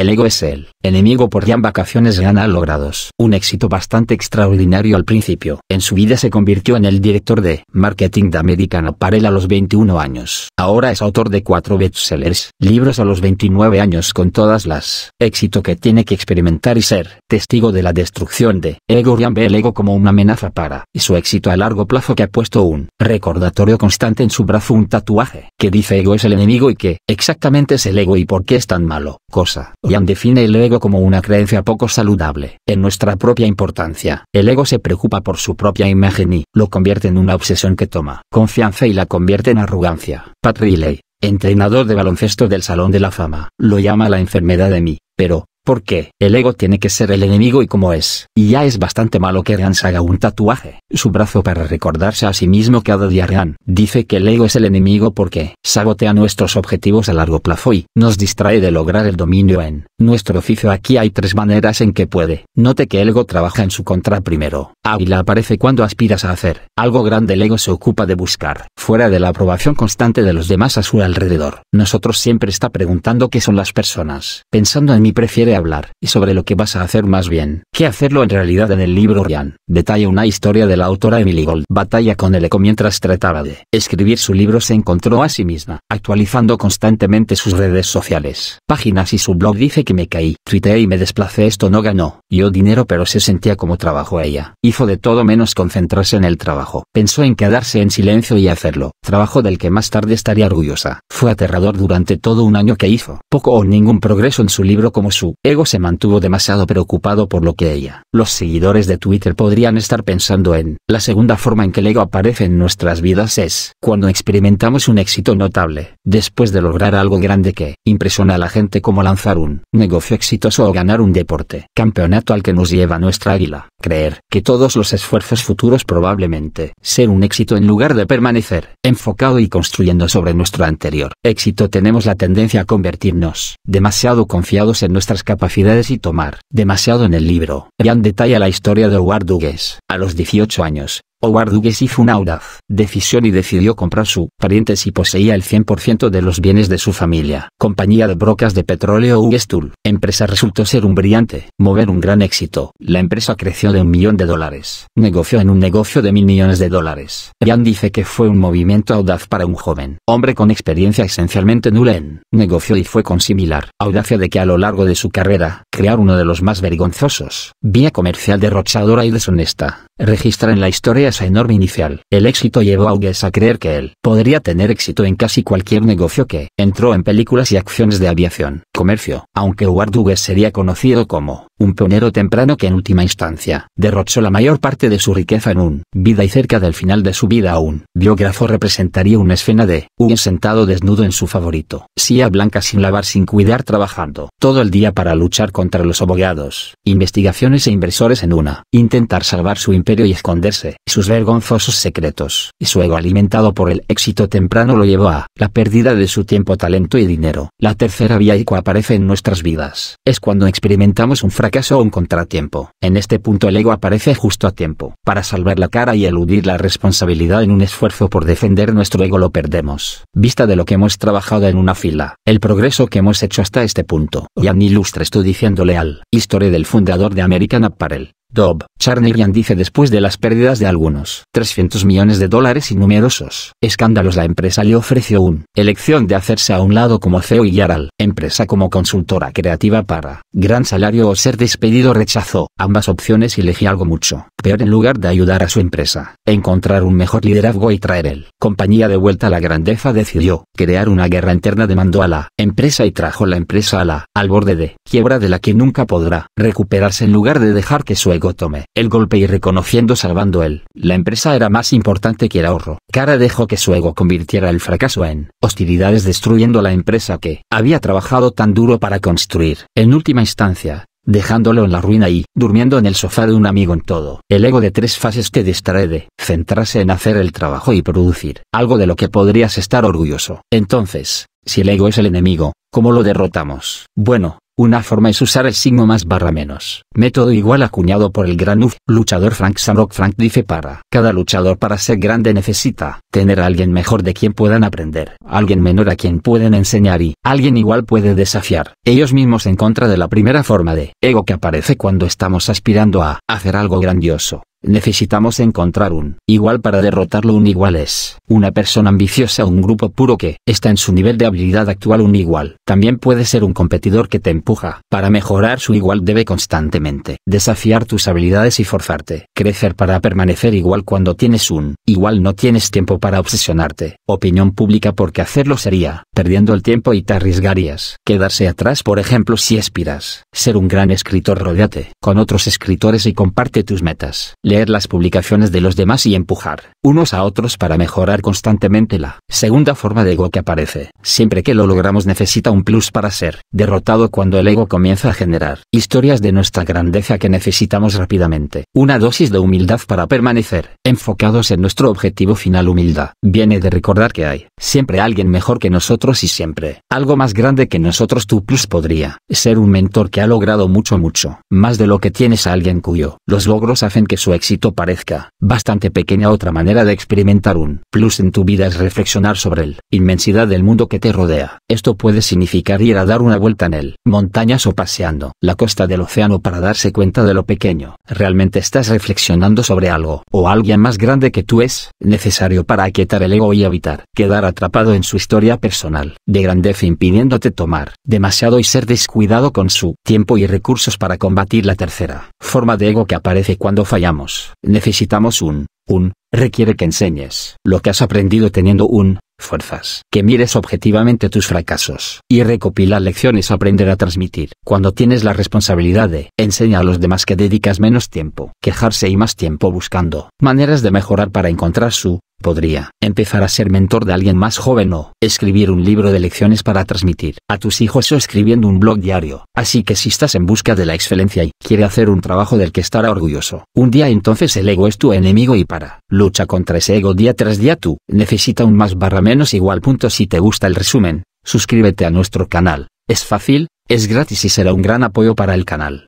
El ego es el enemigo por Jan Vacaciones gana logrados. Un éxito bastante extraordinario al principio. En su vida se convirtió en el director de marketing de American Apparel a los 21 años. Ahora es autor de cuatro bestsellers, libros a los 29 años con todas las éxito que tiene que experimentar y ser testigo de la destrucción de ego. Jan ve el ego como una amenaza para y su éxito a largo plazo que ha puesto un recordatorio constante en su brazo un tatuaje que dice ego es el enemigo y que exactamente es el ego y por qué es tan malo. Cosa. Define el ego como una creencia poco saludable en nuestra propia importancia. El ego se preocupa por su propia imagen y lo convierte en una obsesión que toma confianza y la convierte en arrogancia. Pat Riley, entrenador de baloncesto del Salón de la Fama, lo llama la enfermedad de mí, pero, porque el ego tiene que ser el enemigo y como es. Y ya es bastante malo que Ryan se haga un tatuaje, su brazo para recordarse a sí mismo cada día Ryan dice que el ego es el enemigo porque sabotea nuestros objetivos a largo plazo y nos distrae de lograr el dominio en nuestro oficio. Aquí hay tres maneras en que puede. Note que el ego trabaja en su contra primero. Águila aparece cuando aspiras a hacer algo grande. El ego se ocupa de buscar, fuera de la aprobación constante de los demás a su alrededor. Nosotros siempre está preguntando qué son las personas. Pensando en mí prefiere hablar, y sobre lo que vas a hacer más bien, que hacerlo en realidad en el libro Ryan, detalla una historia de la autora Emily Gold. Batalla con el eco mientras trataba de escribir su libro se encontró a sí misma, actualizando constantemente sus redes sociales, páginas y su blog. Dice que me caí, tuiteé y me desplacé. Esto no ganó, yo dinero pero se sentía como trabajo ella, hizo de todo menos concentrarse en el trabajo, pensó en quedarse en silencio y hacerlo, trabajo del que más tarde estaría orgullosa, fue aterrador durante todo un año que hizo, poco o ningún progreso en su libro como su ego se mantuvo demasiado preocupado por lo que ella. Los seguidores de Twitter podrían estar pensando en, la segunda forma en que el ego aparece en nuestras vidas es, cuando experimentamos un éxito notable, después de lograr algo grande que, impresiona a la gente como lanzar un negocio exitoso o ganar un deporte, campeonato al que nos lleva nuestra águila, creer que todos los esfuerzos futuros probablemente, ser un éxito en lugar de permanecer, enfocado y construyendo sobre nuestro anterior éxito tenemos la tendencia a convertirnos, demasiado confiados en nuestras capacidades y tomar, demasiado en el libro. Jan detalla la historia de Howard Hughes. A los 18 años, Howard Hughes hizo una audaz decisión y decidió comprar su pariente si poseía el 100% de los bienes de su familia. Compañía de brocas de petróleo Hughes Tool. Empresa resultó ser un brillante, mover un gran éxito. La empresa creció de un millón de dólares. Negoció en un negocio de mil millones de dólares. Jan dice que fue un movimiento audaz para un joven hombre con experiencia esencialmente nula en negocio y fue con similar audacia de que a lo largo de su carrera, crear uno de los más vergonzosos, vía comercial derrochadora y deshonesta, registra en la historia esa enorme inicial. El éxito llevó a Hughes a creer que él podría tener éxito en casi cualquier negocio que entró en películas y acciones de aviación, comercio, aunque Howard Hughes sería conocido como un pionero temprano que en última instancia derrochó la mayor parte de su riqueza en un vida y cerca del final de su vida un biógrafo representaría una escena de Hughes sentado desnudo en su favorito, silla blanca sin lavar sin cuidar trabajando todo el día para luchar contra los abogados, investigaciones e inversores en una, intentar salvar su imperio y esconderse, sus vergonzosos secretos, y su ego alimentado por el éxito temprano lo llevó a la pérdida de su tiempo, talento y dinero. La tercera vía ICO aparece en nuestras vidas. Es cuando experimentamos un fracaso o un contratiempo. En este punto el ego aparece justo a tiempo. Para salvar la cara y eludir la responsabilidad en un esfuerzo por defender nuestro ego lo perdemos. Vista de lo que hemos trabajado en una fila. El progreso que hemos hecho hasta este punto. Ya ni ilustre estoy diciéndole al historia del fundador de American Apparel. Dob, Charnerian dice después de las pérdidas de algunos 300 millones de dólares y numerosos escándalos la empresa le ofreció un elección de hacerse a un lado como CEO y guiar al empresa como consultora creativa para gran salario o ser despedido rechazó ambas opciones y elegí algo mucho peor en lugar de ayudar a su empresa, encontrar un mejor liderazgo y traer el compañía de vuelta. A la grandeza decidió crear una guerra interna demandó a la empresa y trajo la empresa a la al borde de quiebra de la que nunca podrá recuperarse en lugar de dejar que su ego tome el golpe y reconociendo salvando él, la empresa era más importante que el ahorro. Cara dejó que su ego convirtiera el fracaso en hostilidades destruyendo la empresa que había trabajado tan duro para construir. En última instancia, dejándolo en la ruina y, durmiendo en el sofá de un amigo en todo. El ego de tres fases te distrae de centrarse en hacer el trabajo y producir algo de lo que podrías estar orgulloso. Entonces, si el ego es el enemigo, ¿cómo lo derrotamos? Bueno, Una forma es usar el signo más barra menos. Método igual acuñado por el gran UF, luchador Frank Samrock Frank dice para. Cada luchador para ser grande necesita tener a alguien mejor de quien puedan aprender, alguien menor a quien pueden enseñar y alguien igual puede desafiar. Ellos mismos en contra de la primera forma de ego que aparece cuando estamos aspirando a hacer algo grandioso. Necesitamos encontrar un igual para derrotarlo. Un igual es una persona ambiciosa un grupo puro que está en su nivel de habilidad actual. Un igual también puede ser un competidor que te empuja. Para mejorar su igual debe constantemente desafiar tus habilidades y forzarte. Crecer para permanecer igual cuando tienes un igual no tienes tiempo para obsesionarte. Opinión pública porque hacerlo sería perdiendo el tiempo y te arriesgarías. Quedarse atrás por ejemplo si aspiras ser un gran escritor rodeate con otros escritores y comparte tus metas leer las publicaciones de los demás y empujar unos a otros para mejorar constantemente la segunda forma de ego que aparece. Siempre que lo logramos necesita un plus para ser derrotado cuando el ego comienza a generar historias de nuestra grandeza que necesitamos rápidamente. Una dosis de humildad para permanecer enfocados en nuestro objetivo final. Humildad viene de recordar que hay siempre alguien mejor que nosotros y siempre algo más grande que nosotros. Tu plus podría ser un mentor que ha logrado mucho mucho más de lo que tienes a alguien cuyo los logros hacen que su éxito parezca bastante pequeña. Otra manera de experimentar un plus en tu vida es reflexionar sobre la inmensidad del mundo que te rodea. Esto puede significar ir a dar una vuelta en el montañas o paseando la costa del océano para darse cuenta de lo pequeño. Realmente estás reflexionando sobre algo o alguien más grande que tú es necesario para aquietar el ego y evitar quedar atrapado en su historia personal de grandeza impidiéndote tomar demasiado y ser descuidado con su tiempo y recursos para combatir la tercera forma de ego que aparece cuando fallamos necesitamos un, un, requiere que enseñes lo que has aprendido teniendo un, fuerzas, que mires objetivamente tus fracasos, y recopilar lecciones aprender a transmitir. Cuando tienes la responsabilidad de, enseña a los demás que dedicas menos tiempo, quejarse y más tiempo buscando maneras de mejorar para encontrar su, Podría empezar a ser mentor de alguien más joven o escribir un libro de lecciones para transmitir a tus hijos o escribiendo un blog diario. Así que si estás en busca de la excelencia y quiere hacer un trabajo del que estará orgulloso, un día entonces el ego es tu enemigo y para lucha contra ese ego día tras día tú necesita un más barra menos igual punto si te gusta el resumen, suscríbete a nuestro canal, es fácil, es gratis y será un gran apoyo para el canal.